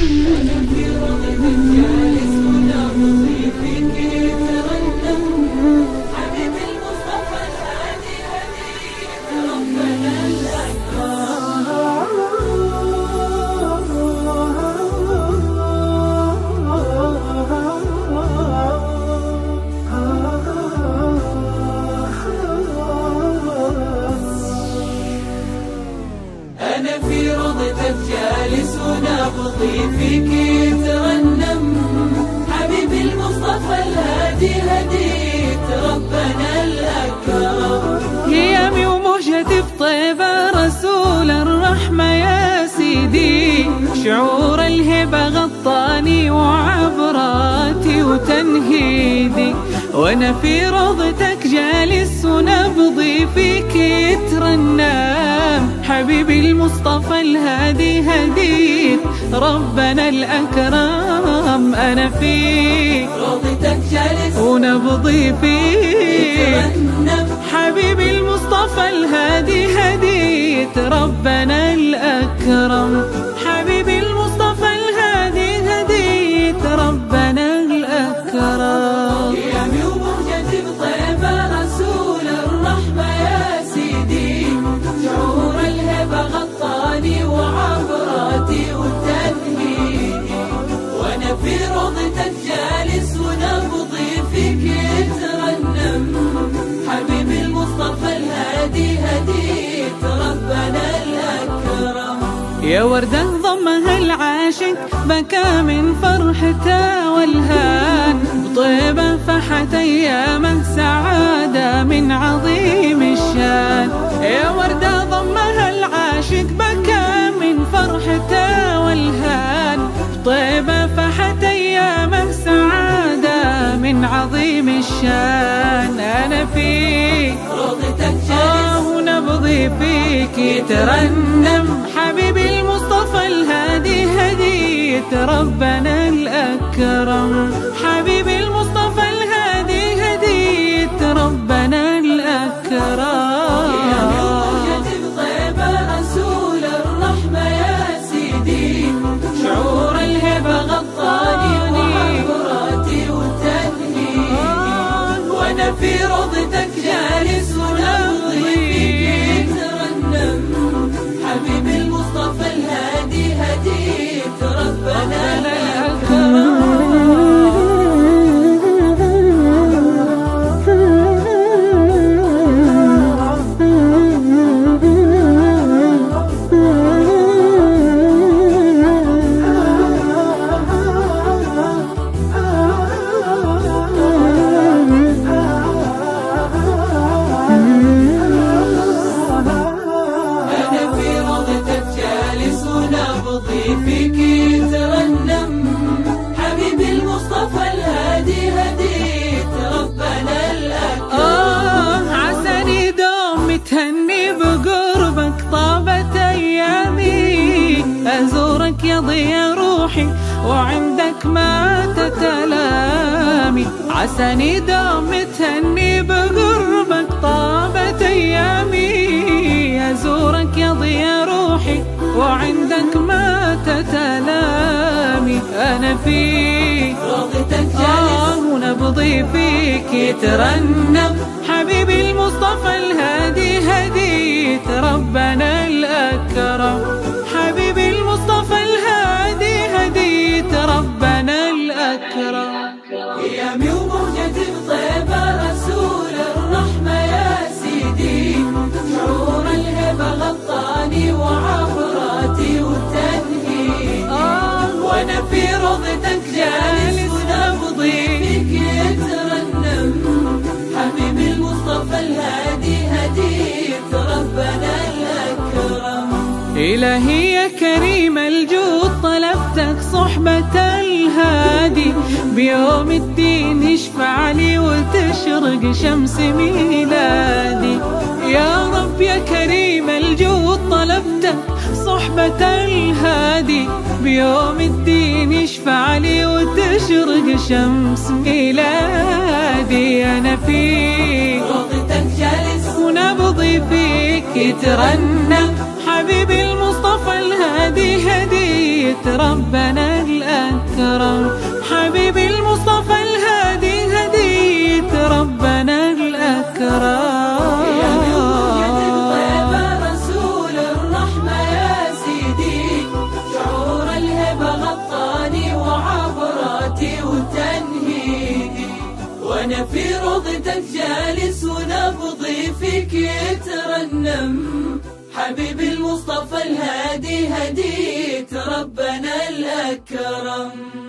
أنا الرحمة يا سيدي شعور الهبة غطاني وعبراتي وتنهيدي. وأنا في روضتك جالس ونبضي فيك يترنم حبيبي المصطفى الهادي هديت ربنا الأكرم أنا في روضتك جالس ونبضي فيك. يترنم حبيبي المصطفى الهادي هديت ربنا الأكرم. يا وردة ضمها العاشق بكى من فرحته والهان. بطيبة فحت أيامه سعادة من عظيم الشان. يا وردة ضمها العاشق بكى من فرحته والهان. بطيبة فحت أيامه سعادة من عظيم الشان. أنا في روضتك جالس آه نبضي فيك. يترنم حبيبي هديت ربنا الأكرم. حبيبي المصطفى روحي وعندك ما تتلامي. عساني دوم متهني بقربك طابت أيامي. أزورك يا ضيا روحي وعندك ما تتلامي. أنا في روضتك جالس. آه ونبضي فيك يترنم حبيبي المصطفى الهادي هديت ربنا الأكرم. إلهي يا كريم الجود طلبتك صحبة الهادي. بيوم الدين يشفع لي وتشرق شمس ميلادي. يا رب يا كريم الجود طلبتك صحبة الهادي. بيوم الدين يشفع لي وتشرق شمس ميلادي. أنا في روضتك جالس. ونبضي فيك يترنم. حبيبي هدي ربنا الأكرم. حبيبي المصطفى الهادي هدية ربنا الأكرم. يا من رسول الرحمة يا سيدي. شعور الهبة غطاني وعبراتي وتنهيدي. وأنا في روضتك جالس ونبضي فيك يترنم حبيبي المصطفى الهادي هديت ربنا الأكرم.